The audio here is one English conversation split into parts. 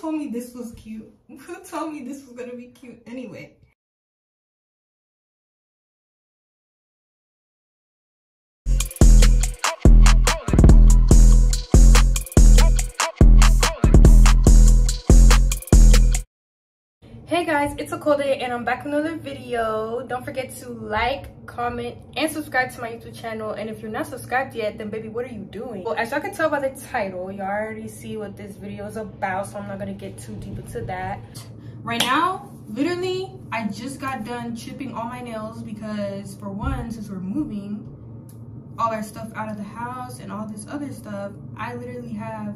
told me this was cute? Who told me this was gonna be cute anyway? It's Akolde and I'm back with another video. Don't forget to like, comment, and subscribe to my YouTube channel. And if you're not subscribed yet, then baby, what are you doing? Well, as y'all can tell by the title, you already see what this video is about, so I'm not gonna get too deep into that. Right now, literally, I just got done chipping all my nails because for one, since we're moving all our stuff out of the house and all this other stuff, I literally have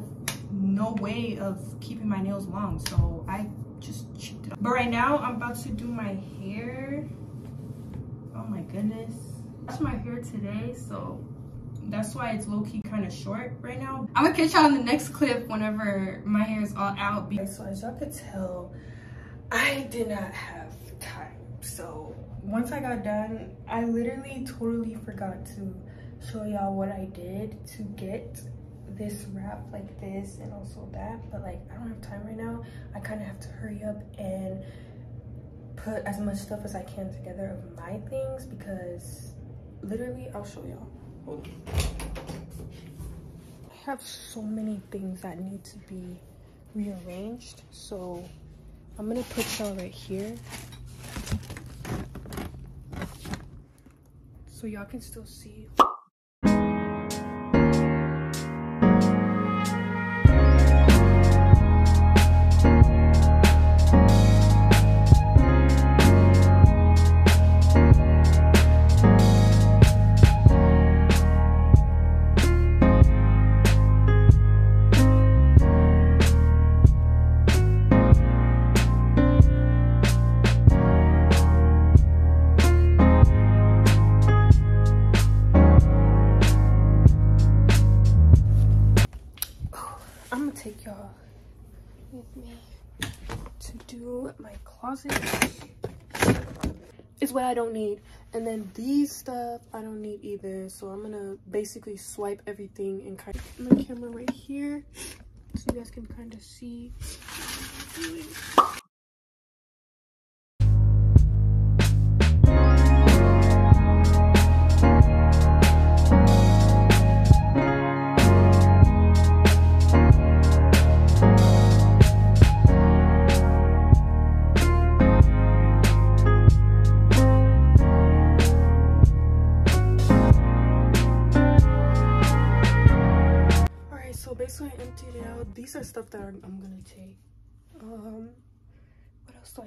no way of keeping my nails long. So I just chipped it. But right now, I'm about to do my hair. Oh my goodness. That's my hair today, so that's why it's low-key kind of short right now. I'm gonna catch y'all in the next clip whenever my hair is all out. So as y'all could tell, I did not have time. So once I got done, I literally totally forgot to show y'all what I did to get this wrap like this and also that but like i don't have time right now. I kind of have to hurry up and put as much stuff as i can together of my things because literally i'll show y'all. Hold on. I have so many things that need to be rearranged so i'm gonna put y'all right here. So y'all can still see I don't need. And then these stuff I don't need either. So I'm gonna basically swipe everything and kind of my camera right here so you guys can kind of see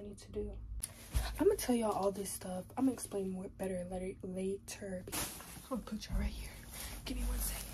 need to do? I'm gonna tell y'all all this stuff. I'm gonna explain more better later. later I'm gonna put y'all right here. Give me one second.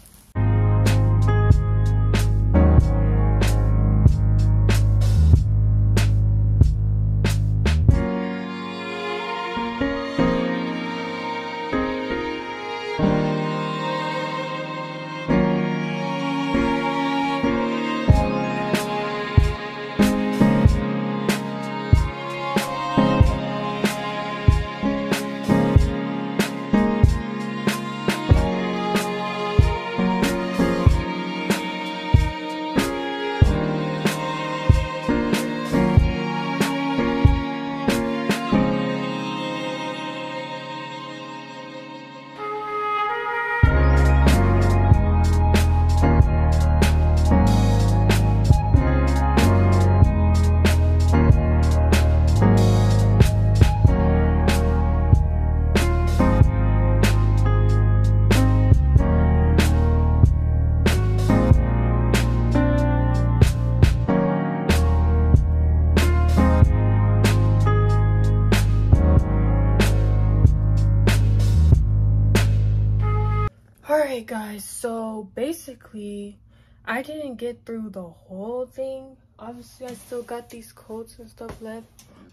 Basically I didn't get through the whole thing. Obviously I still got these coats and stuff left.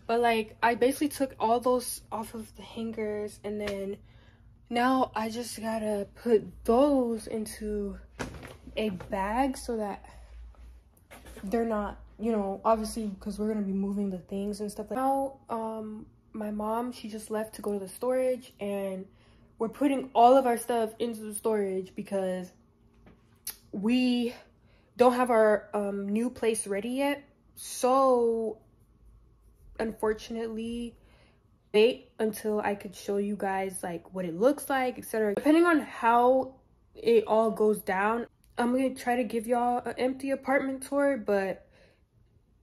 But like I basically took all those off of the hangers and then now I just gotta put those into a bag so that they're not, you know, obviously because we're gonna be moving the things and stuff like now um my mom she just left to go to the storage and we're putting all of our stuff into the storage because we don't have our um, new place ready yet. so unfortunately wait until I could show you guys like what it looks like, etc. Depending on how it all goes down, I'm gonna try to give y'all an empty apartment tour, but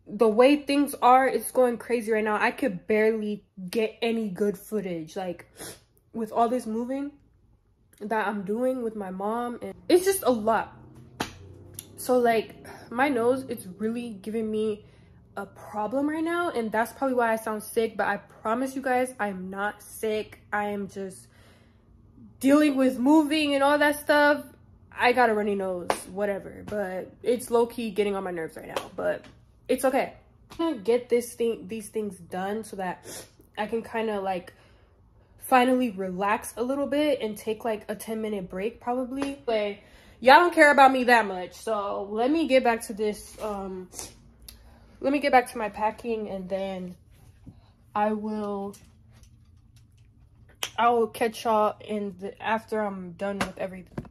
the way things are, it's going crazy right now. I could barely get any good footage. Like with all this moving that I'm doing with my mom and it's just a lot. So like my nose, it's really giving me a problem right now and that's probably why I sound sick but I promise you guys I'm not sick. I am just dealing with moving and all that stuff. I got a runny nose whatever but it's low-key getting on my nerves right now but it's okay. I'm gonna get this thing these things done so that I can kind of like finally relax a little bit and take like a 10 minute break probably. But y'all don't care about me that much so let me get back to this um let me get back to my packing and then I will I will catch y'all in the after I'm done with everything.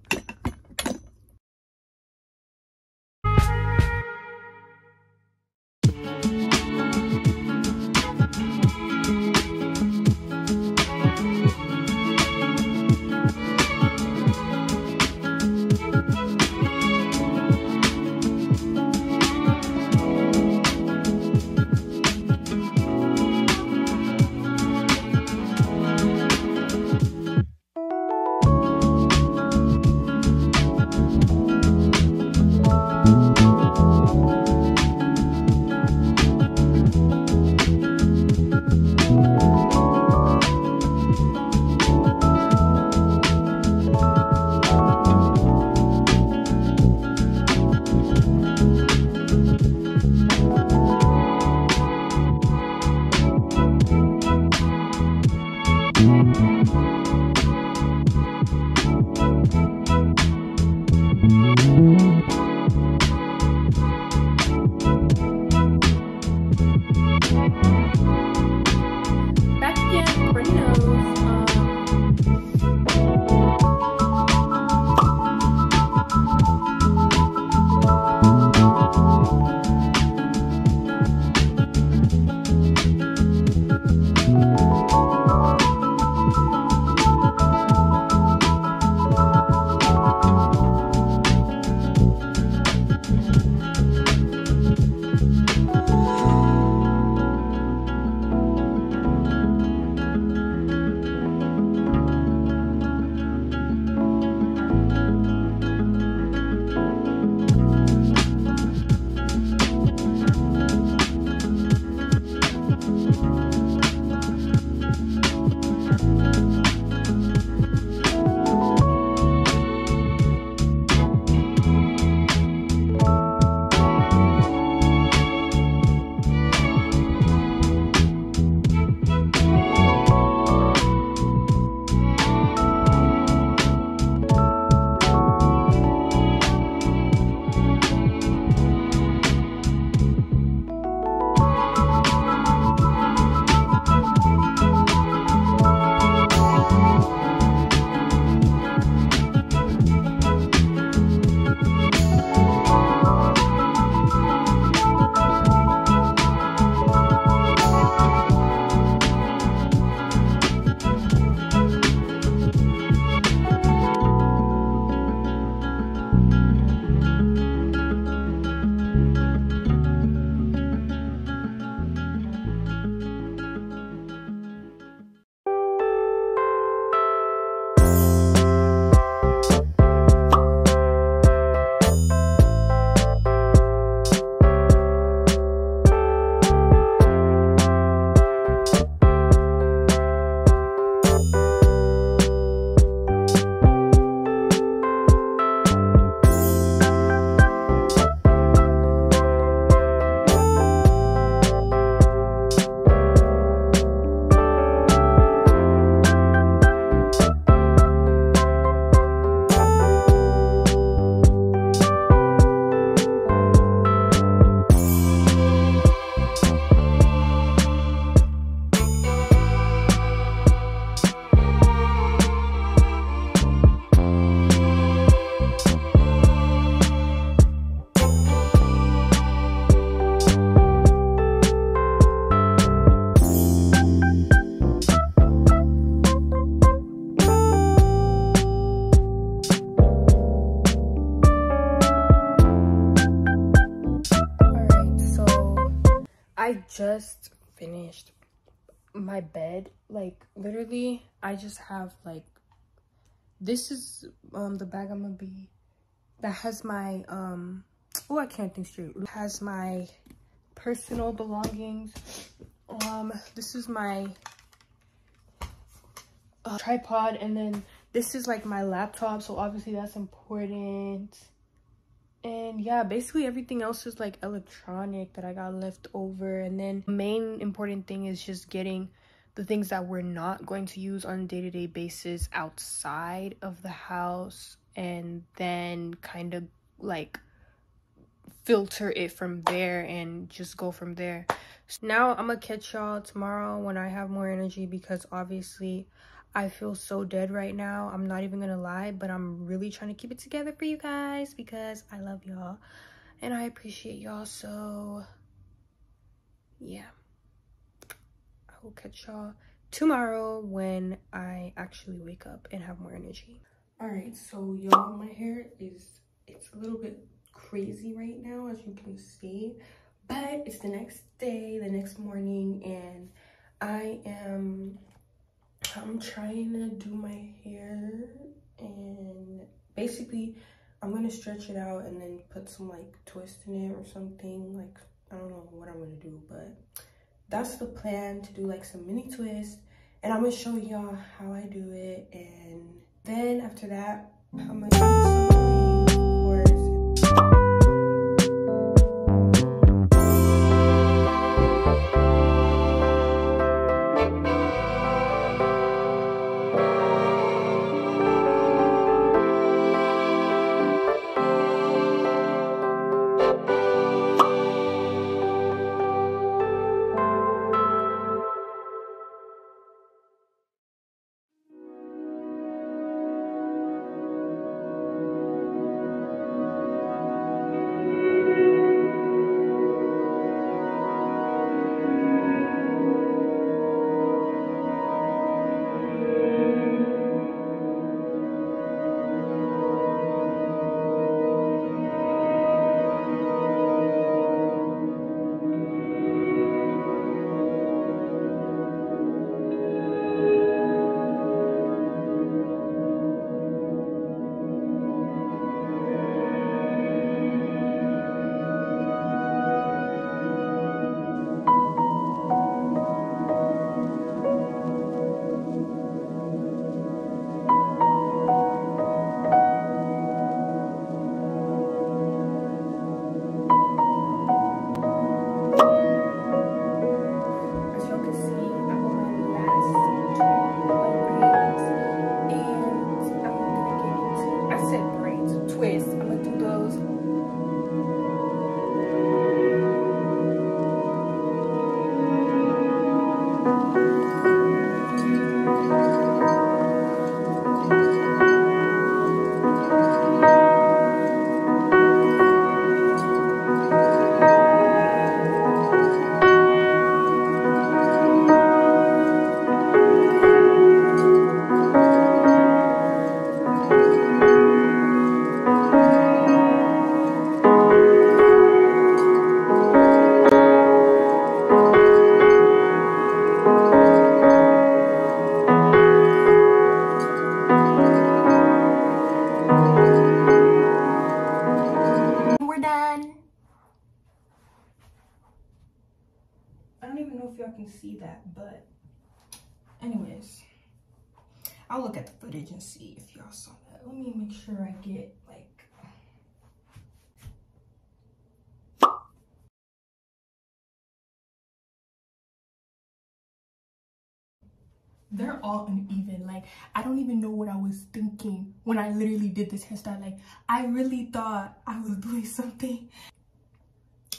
Just finished my bed. Like literally, I just have like this is um the bag I'm gonna be that has my um oh I can't think straight. Has my personal belongings. Um this is my uh, tripod and then this is like my laptop so obviously that's important and yeah basically everything else is like electronic that i got left over. And then the main important thing is just getting the things that we're not going to use on a day-to-day -day basis outside of the house and then kind of like filter it from there and just go from there. So now i'm gonna catch y'all tomorrow when i have more energy because obviously I feel so dead right now. I'm not even gonna lie, but I'm really trying to keep it together for you guys because I love y'all and I appreciate y'all. So, yeah. I will catch y'all tomorrow when I actually wake up and have more energy. All right, so y'all, my hair is, it's a little bit crazy right now, as you can see, but it's the next day, the next morning, and I am I'm trying to do my hair and basically I'm gonna stretch it out and then put some like twist in it or something like I don't know what I'm gonna do but that's the plan to do like some mini twist. And I'm gonna show y'all how I do it and then after that I'm gonna see that, but anyways, I'll look at the footage and see if y'all saw that. Let me make sure I get like they're all uneven. Like i don't even know what i was thinking when i literally did this hairstyle. Like i really thought i was doing something.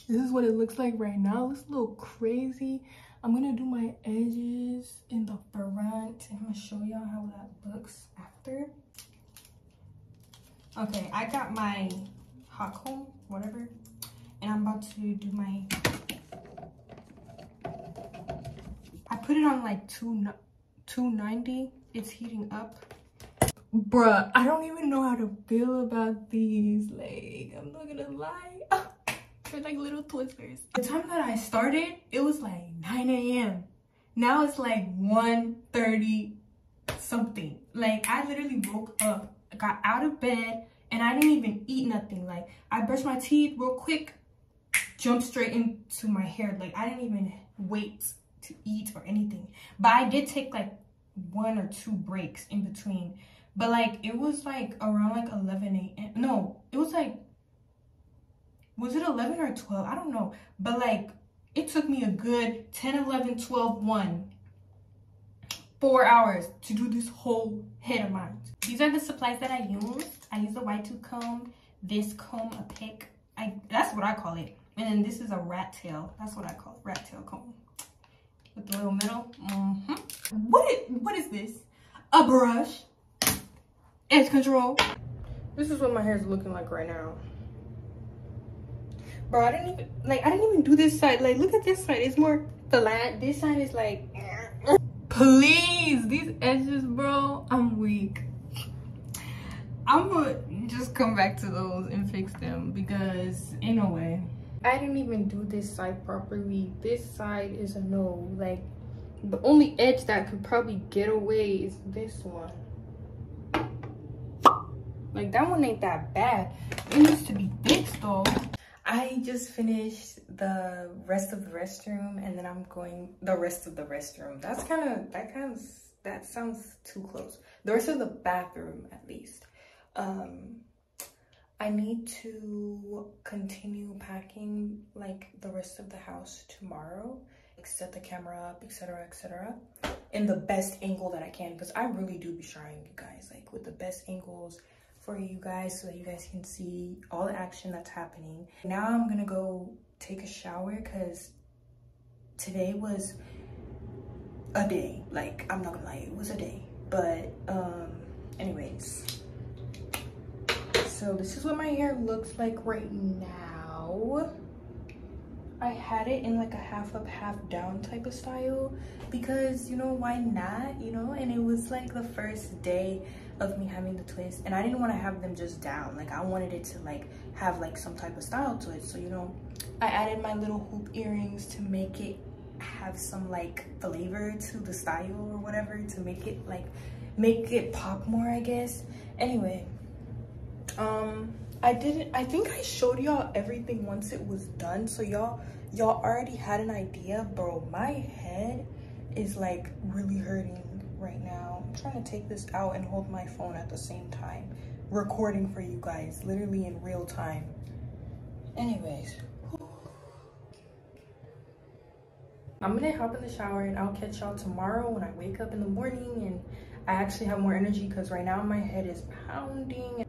This is what it looks like right now. It looks a little crazy I'm gonna do my edges in the front. I'm gonna show y'all how that looks after. Okay, I got my hot comb, whatever, and I'm about to do my, I put it on like two, 290. It's heating up. Bruh, I don't even know how to feel about these. Like, I'm not gonna lie. They're like little Twizzlers. The time that I started, it was like 9 a.m. Now it's like 1.30 something. Like I literally woke up, got out of bed, and I didn't even eat nothing. Like I brushed my teeth real quick, jumped straight into my hair. Like I didn't even wait to eat or anything. But I did take like one or two breaks in between. But like it was like around like 11 a.m. No, it was like was it 11 or 12? I don't know. But like it took me a good 10, 11, 12, 1 four hours to do this whole head of mine. These are the supplies that I used. I used a white tooth comb, this comb, a pick. I That's what I call it. And then this is a rat tail. That's what I call it, rat tail comb. With the little middle. Mm -hmm. What is, what is this? A brush. Edge control. This is what my hair is looking like right now. Bro, I didn't even, like, I didn't even do this side. Like, look at this side. It's more flat. This side is like, please. These edges, bro, I'm weak. I'm gonna just come back to those and fix them because in no way. I didn't even do this side properly. This side is a no. Like, the only edge that could probably get away is this one. Like, that one ain't that bad. It needs to be fixed, though. I just finished the rest of the restroom and then I'm going the rest of the restroom. That's kind of, that kind of, that sounds too close. The rest of the bathroom, at least. Um, I need to continue packing like the rest of the house tomorrow, like set the camera up, etc, etc, in the best angle that I can because I really do be trying, you guys, like with the best angles for you guys so that you guys can see all the action that's happening. Now I'm gonna go take a shower because today was a day. Like, I'm not gonna lie, it was a day. But, um, anyways, so this is what my hair looks like right now i had it in like a half up half down type of style because you know why not you know and it was like the first day of me having the twist and i didn't want to have them just down. Like i wanted it to like have like some type of style to it so you know. I added my little hoop earrings to make it have some like flavor to the style or whatever to make it like make it pop more i guess. Anyway um i didn't i think i showed y'all everything once it was done so y'all y'all already had an idea bro. My head is like really hurting right now. I'm trying to take this out and hold my phone at the same time recording for you guys literally in real time. Anyways. I'm gonna hop in the shower and i'll catch y'all tomorrow when i wake up in the morning and i actually have more energy because right now my head is pounding